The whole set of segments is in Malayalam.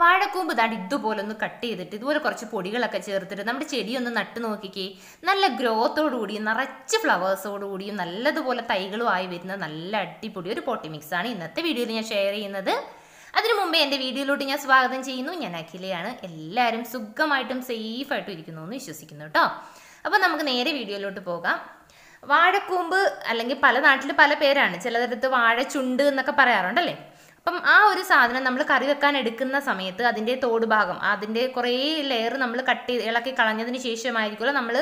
വാഴക്കൂമ്പ് ദാണ്ട് ഇതുപോലെ ഒന്ന് കട്ട് ചെയ്തിട്ട് ഇതുപോലെ കുറച്ച് പൊടികളൊക്കെ ചേർത്തിട്ട് നമ്മുടെ ചെടി ഒന്ന് നട്ട് നോക്കിക്കേ. നല്ല ഗ്രോത്തോടു കൂടിയും നിറച്ച് ഫ്ലവേഴ്സോടു കൂടിയും നല്ലതുപോലെ ആയി വരുന്ന നല്ല അടിപൊളി ഒരു പോട്ടി മിക്സ് ആണ് ഇന്നത്തെ വീഡിയോയിൽ ഞാൻ ഷെയർ ചെയ്യുന്നത്. അതിനു മുമ്പേ എന്റെ വീഡിയോയിലോട്ട് ഞാൻ സ്വാഗതം ചെയ്യുന്നു. ഞാൻ അഖിലയാണ്. എല്ലാവരും സുഖമായിട്ടും സേഫായിട്ടും ഇരിക്കുന്നു എന്ന് വിശ്വസിക്കുന്നു കേട്ടോ അപ്പോൾ നമുക്ക് നേരെ വീഡിയോയിലോട്ട് പോകാം. വാഴക്കൂമ്പ് അല്ലെങ്കിൽ പല നാട്ടിൽ പല പേരാണ്. ചിലയിടത്ത് വാഴച്ചുണ്ട് എന്നൊക്കെ പറയാറുണ്ടല്ലേ? അപ്പം ആ ഒരു സാധനം നമ്മൾ കറി വെക്കാൻ എടുക്കുന്ന സമയത്ത് അതിന്റെ തോട് ഭാഗം അതിന്റെ കുറേ ലെയർ നമ്മൾ കട്ട് ചെയ്ത് ഇളക്കി കളഞ്ഞതിന് ശേഷമായിരിക്കുമല്ലോ നമ്മൾ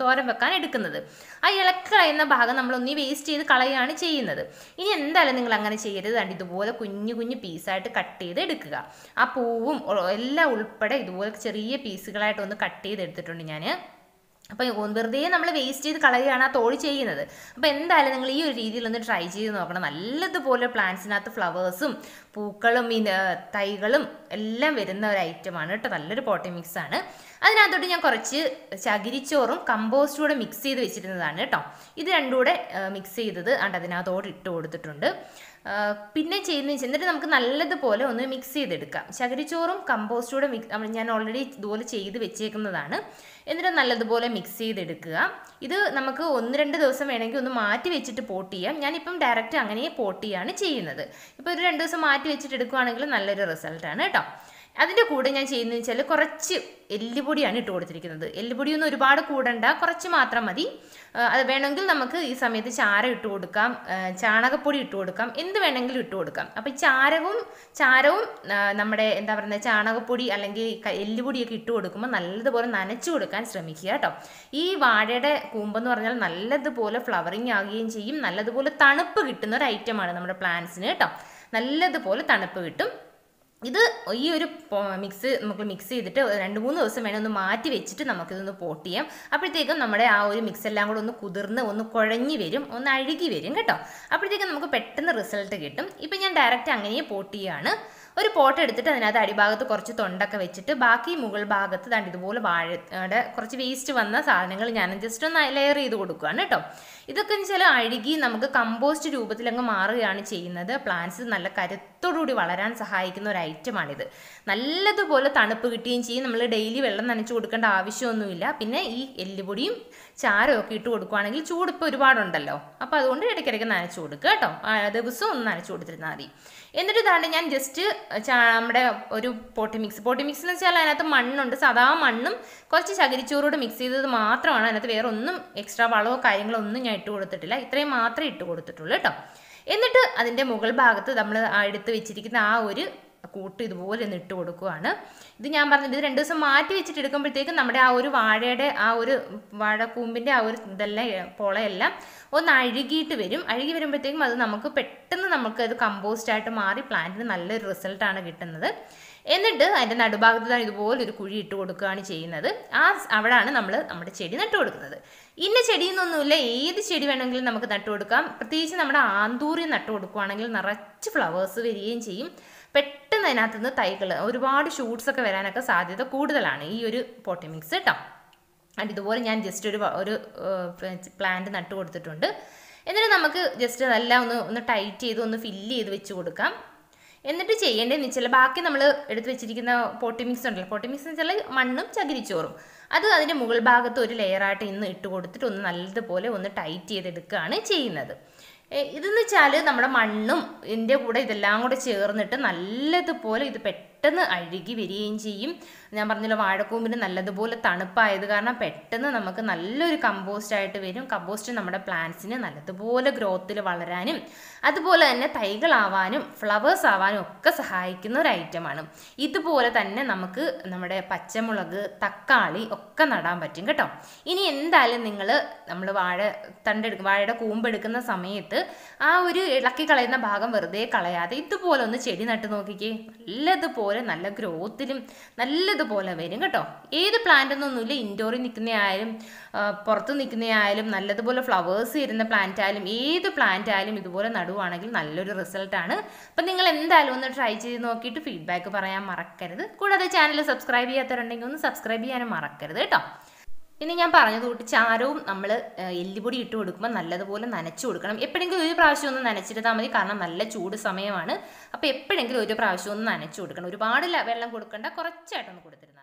തോരൻ വെക്കാൻ എടുക്കുന്നത്. ആ ഇളക്കി കളയുന്ന ഭാഗം നമ്മൾ ഒന്നി വേസ്റ്റ് ചെയ്ത് കളയുകയാണ് ചെയ്യുന്നത്. ഇനി എന്തായാലും നിങ്ങൾ അങ്ങനെ ചെയ്യരുത്. കണ്ട് ഇതുപോലെ കുഞ്ഞു കുഞ്ഞു പീസായിട്ട് കട്ട് ചെയ്ത് എടുക്കുക. ആ പൂവും എല്ലാം ഉൾപ്പെടെ ഇതുപോലെ ചെറിയ പീസുകളായിട്ട് ഒന്ന് കട്ട് ചെയ്ത് എടുത്തിട്ടുണ്ട് ഞാൻ അപ്പം വെറുതെ നമ്മൾ വേസ്റ്റ് ചെയ്ത് കളയുകയാണ് ആ തോളി ചെയ്യുന്നത്. അപ്പോൾ എന്തായാലും നിങ്ങൾ ഈ ഒരു രീതിയിൽ ഒന്ന് ട്രൈ ചെയ്ത് നോക്കണം. നല്ലതുപോലെ പ്ലാന്റ്സിനകത്ത് ഫ്ലവേഴ്സും പൂക്കളും ഈ തൈകളും എല്ലാം വരുന്ന ഒരു ഐറ്റമാണ് കേട്ടോ. നല്ലൊരു പോട്ടി മിക്സ് ആണ്. അതിനകത്തോട്ട് ഞാൻ കുറച്ച് ചകിരിച്ചോറും കമ്പോസ്റ്റും കൂടെ മിക്സ് ചെയ്ത് വെച്ചിരുന്നതാണ് കേട്ടോ. ഇത് രണ്ടും കൂടെ മിക്സ് ചെയ്തത് ആണ്ട് അതിനകത്തോട്ട് ഇട്ട് കൊടുത്തിട്ടുണ്ട്. പിന്നെ ചെയ്യുന്ന വെച്ചാൽ എന്നിട്ട് നമുക്ക് നല്ലതുപോലെ ഒന്ന് മിക്സ് ചെയ്തെടുക്കാം. ശകരിച്ചോറും കമ്പോസ്റ്റും കൂടെ മിക്സ് ഞാൻ ഓൾറെഡി ഇതുപോലെ ചെയ്ത് വെച്ചേക്കുന്നതാണ്. എന്നിട്ട് നല്ലതുപോലെ മിക്സ് ചെയ്തെടുക്കുക. ഇത് നമുക്ക് ഒന്ന് രണ്ട് ദിവസം വേണമെങ്കിൽ ഒന്ന് മാറ്റി വെച്ചിട്ട് പോട്ട് ചെയ്യാം. ഞാനിപ്പം ഡയറക്റ്റ് അങ്ങനെ പോട്ട് ചെയ്യാണ് ചെയ്യുന്നത്. ഇപ്പോൾ ഒരു രണ്ട് ദിവസം മാറ്റി വെച്ചിട്ട് എടുക്കുകയാണെങ്കിൽ നല്ലൊരു റിസൾട്ടാണ് കേട്ടോ. അതിന്റെ കൂടെ ഞാൻ ചെയ്യുന്നത് വെച്ചാൽ കുറച്ച് എല്ലുപൊടിയാണ് ഇട്ട് കൊടുത്തിരിക്കുന്നത്. എല്ലുപൊടിയൊന്നും ഒരുപാട് കൂടണ്ട കുറച്ച് മാത്രം മതി. അത് വേണമെങ്കിൽ നമുക്ക് ഈ സമയത്ത് ചാരം ഇട്ട് കൊടുക്കാം ചാണകപ്പൊടി ഇട്ട് കൊടുക്കാം എന്ത് വേണമെങ്കിലും ഇട്ട് കൊടുക്കാം. അപ്പോൾ ചാരവും ചാരവും നമ്മുടെ എന്താ പറയുന്നത് ചാണകപ്പൊടി അല്ലെങ്കിൽ എല്ലുപൊടിയൊക്കെ ഇട്ട് കൊടുക്കുമ്പോൾ നല്ലതുപോലെ നനച്ചു കൊടുക്കാൻ ശ്രമിക്കുക കേട്ടോ. ഈ വാഴയുടെ കൂമ്പെന്ന് പറഞ്ഞാൽ നല്ലതുപോലെ ഫ്ലവറിങ് ആകുകയും ചെയ്യും. നല്ലതുപോലെ തണുപ്പ് കിട്ടുന്ന ഒരു ഐറ്റമാണ് നമ്മുടെ പ്ലാന്റ്സിന് കേട്ടോ. നല്ലതുപോലെ തണുപ്പ് കിട്ടും. ഇത് ഈ ഒരു മിക്സ് നമുക്ക് മിക്സ് ചെയ്തിട്ട് രണ്ട് മൂന്ന് ദിവസം വേണം ഒന്ന് മാറ്റി വെച്ചിട്ട് നമുക്കിതൊന്ന് പോട്ട് ചെയ്യാം. അപ്പോഴത്തേക്കും നമ്മുടെ ആ ഒരു മിക്സ് എല്ലാം കൂടെ ഒന്ന് കുതിർന്ന് ഒന്ന് കുഴഞ്ഞു വരും ഒന്ന് അഴുകി വരും കേട്ടോ. അപ്പോഴത്തേക്കും നമുക്ക് പെട്ടെന്ന് റിസൾട്ട് കിട്ടും. ഇപ്പം ഞാൻ ഡയറക്റ്റ് അങ്ങനെ പോട്ട് ചെയ്യുകയാണ് ഒരു പോട്ട് എടുത്തിട്ട് അതിനകത്ത് അടിഭാഗത്ത് കുറച്ച് തൊണ്ടൊക്കെ വെച്ചിട്ട് ബാക്കി മുകൾ ഭാഗത്ത് ദാണ്ട് ഇതുപോലെ വാഴയുടെ കുറച്ച് വേസ്റ്റ് വന്ന സാധനങ്ങൾ ഞാൻ ജസ്റ്റ് ഒന്ന് ലെയർ ചെയ്ത് കൊടുക്കുകയാണ് കേട്ടോ. ഇതൊക്കെ വെച്ചാൽ അഴുകി നമുക്ക് കമ്പോസ്റ്റ് രൂപത്തിലങ്ങ് മാറുകയാണ് ചെയ്യുന്നത്. പ്ലാന്റ്സ് നല്ല കരുത്തോടുകൂടി വളരാൻ സഹായിക്കുന്ന ഒരു ഐറ്റമാണിത് നല്ലതുപോലെ തണുപ്പ് കിട്ടുകയും ചെയ്യും. നമ്മൾ ഡെയിലി വെള്ളം നനച്ചു കൊടുക്കേണ്ട ആവശ്യമൊന്നുമില്ല. പിന്നെ ഈ എല്ലുപൊടിയും ചാരവും ഒക്കെ ഇട്ട് കൊടുക്കുകയാണെങ്കിൽ ചൂട് ഇപ്പോൾ ഒരുപാടുണ്ടല്ലോ. അപ്പോൾ അതുകൊണ്ട് ഇടയ്ക്കിടയ്ക്ക് നനച്ചു കൊടുക്കുക കേട്ടോ. ദിവസവും ഒന്ന് നനച്ചു കൊടുത്തിരുന്നാൽ മതി. എന്നിട്ട് ഇതാണ്ട് ഞാൻ ജസ്റ്റ് നമ്മുടെ ഒരു പോട്ടി മിക്സ്. പോട്ടി മിക്സ് എന്ന് വെച്ചാൽ അതിനകത്ത് മണ്ണുണ്ട്. സാധാ മണ്ണും കുറച്ച് ചകിരിച്ചോറോട് മിക്സ് ചെയ്തത് മാത്രമാണ്. അതിനകത്ത് വേറെ ഒന്നും എക്സ്ട്രാ വളമോ കാര്യങ്ങളോ ഒന്നും ഞാൻ ഇട്ട് കൊടുത്തിട്ടില്ല. ഇത്രയും മാത്രമേ ഇട്ട് കൊടുത്തിട്ടുള്ളൂ കേട്ടോ. എന്നിട്ട് അതിന്റെ മുകൾ ഭാഗത്ത് നമ്മൾ എടുത്ത് വെച്ചിരിക്കുന്ന ആ ഒരു കൂട്ട് ഇതുപോലെ ഒന്ന് ഇട്ട് കൊടുക്കുകയാണ് ഇത് ഞാൻ പറഞ്ഞത് ഇത് രണ്ട് ദിവസം മാറ്റി വെച്ചിട്ട് എടുക്കുമ്പോഴത്തേക്കും നമ്മുടെ ആ ഒരു വാഴയുടെ ആ ഒരു വാഴക്കൂമ്പിന്റെ ആ ഒരു ഇതെല്ലാം പുളയെല്ലാം ഒന്ന് അഴുകിയിട്ട് വരും. അഴുകി വരുമ്പോഴത്തേക്കും അത് നമുക്ക് പെട്ടെന്ന് നമുക്ക് അത് കമ്പോസ്റ്റ് ആയിട്ട് മാറി പ്ലാന്റിന് നല്ലൊരു റിസൾട്ടാണ് കിട്ടുന്നത്. എന്നിട്ട് അതിന്റെ നടുഭാഗത്ത് ഇതുപോലെ ഒരു കുഴി ഇട്ട് കൊടുക്കുകയാണ് ചെയ്യുന്നത്. ആ അവിടെയാണ് നമ്മൾ നമ്മുടെ ചെടി നട്ടു കൊടുക്കുന്നത്. ഇന്ന ചെടിയെന്നൊന്നുമില്ല ഏത് ചെടി വേണമെങ്കിലും നമുക്ക് നട്ടു കൊടുക്കാം. പ്രത്യേകിച്ച് നമ്മുടെ ആന്തൂറി നട്ടു കൊടുക്കുകയാണെങ്കിൽ നിറച്ച് ഫ്ലവേഴ്സ് വരികയും ചെയ്യും. പെട്ടെന്ന് അതിനകത്ത് നിന്ന് തൈകൾ ഒരുപാട് ഷൂട്ട്സ് ഒക്കെ വരാനൊക്കെ സാധ്യത കൂടുതലാണ് ഈ ഒരു പോട്ടി മിക്സ് കേട്ടോ അത് ഇതുപോലെ ഞാൻ ജസ്റ്റ് ഒരു ഒരു പ്ലാന്റ് നട്ട് കൊടുത്തിട്ടുണ്ട്. എന്നിട്ട് നമുക്ക് ജസ്റ്റ് അതെല്ലാം ഒന്ന് ഒന്ന് ടൈറ്റ് ചെയ്ത് ഒന്ന് ഫില്ല് ചെയ്ത് വെച്ച് കൊടുക്കാം. എന്നിട്ട് ചെയ്യേണ്ടതെന്ന് വെച്ചാൽ ബാക്കി നമ്മൾ എടുത്ത് വെച്ചിരിക്കുന്ന പോട്ടി മിക്സ് ഉണ്ടല്ലോ. പോട്ടി മിക്സ് എന്ന് വെച്ചാൽ മണ്ണും ചകിരിച്ചോറും. അത് അതിന്റെ മുകൾ ഭാഗത്ത് ഒരു ലെയറായിട്ട് ഇന്ന് ഇട്ട് കൊടുത്തിട്ട് ഒന്ന് നല്ലതുപോലെ ഒന്ന് ടൈറ്റ് ചെയ്തെടുക്കുകയാണ് ചെയ്യുന്നത്. ഇതെന്ന് വെച്ചാൽ നമ്മുടെ മണ്ണും ഇതിന്റെ കൂടെ ഇതെല്ലാം കൂടെ ചേർന്നിട്ട് നല്ലതുപോലെ ഇത് പെട്ടെന്ന് അഴുകി വരികയും ചെയ്യും. ഞാൻ പറഞ്ഞല്ലോ വാഴക്കൂമ്പിന് നല്ലതുപോലെ തണുപ്പായത് കാരണം പെട്ടെന്ന് നമുക്ക് നല്ലൊരു കമ്പോസ്റ്റ് ആയിട്ട് വരും. കമ്പോസ്റ്റ് നമ്മുടെ പ്ലാന്റ്സിന് നല്ലതുപോലെ ഗ്രോത്തിൽ വളരാനും അതുപോലെ തന്നെ തൈകളാവാനും ഫ്ലവേഴ്സ് ആവാനും ഒക്കെ സഹായിക്കുന്ന ഒരു ഐറ്റമാണ് ഇതുപോലെ തന്നെ നമുക്ക് നമ്മുടെ പച്ചമുളക് തക്കാളി ഒക്കെ നടാൻ പറ്റും കേട്ടോ. ഇനി എന്തായാലും നിങ്ങൾ നമ്മൾ വാഴ തണ്ടെടുക്കും വാഴയുടെ കൂമ്പെടുക്കുന്ന സമയത്ത് ആ ഒരു ഇളക്കി കളയുന്ന ഭാഗം വെറുതെ കളയാതെ ഇതുപോലെ ഒന്ന് ചെടി നട്ട് നോക്കിക്കേ. നല്ലതുപോലെ നല്ല ഗ്രോത്തിലും നല്ലതുപോലെ വരും കേട്ടോ. ഏത് പ്ലാന്റ് ഒന്നുമില്ല ഇൻഡോറിൽ നിൽക്കുന്ന ആയാലും പുറത്ത് നിൽക്കുന്ന ആയാലും നല്ലതുപോലെ ഫ്ലവേഴ്സ് വരുന്ന പ്ലാന്റ് ആയാലും ഏത് പ്ലാന്റ് ആയാലും ഇതുപോലെ നടുവാണെങ്കിൽ നല്ലൊരു റിസൾട്ടാണ് അപ്പം നിങ്ങൾ എന്തായാലും ഒന്ന് ട്രൈ ചെയ്ത് നോക്കിയിട്ട് ഫീഡ്ബാക്ക് പറയാൻ മറക്കരുത്. കൂടാതെ ചാനൽ സബ്സ്ക്രൈബ് ചെയ്യാത്തവരുണ്ടെങ്കിൽ ഒന്ന് സബ്സ്ക്രൈബ് ചെയ്യാനും മറക്കരുത് കേട്ടോ. പിന്നെ ഞാൻ പറഞ്ഞത് കൂട്ടി ചാരവും നമ്മൾ എല്ലുപൊടി ഇട്ട് കൊടുക്കുമ്പോൾ നല്ലതുപോലെ നനച്ചു കൊടുക്കണം. എപ്പോഴെങ്കിലും ഒരു പ്രാവശ്യം ഒന്ന് നനച്ചിരുന്നാൽ മതി കാരണം നല്ല ചൂട് സമയമാണ്. അപ്പോൾ എപ്പോഴെങ്കിലും ഒരു പ്രാവശ്യം ഒന്ന് നനച്ചു കൊടുക്കണം. ഒരുപാട് വെള്ളം കൊടുക്കേണ്ട കുറച്ചായിട്ടൊന്ന് കൊടുത്തിരുന്നു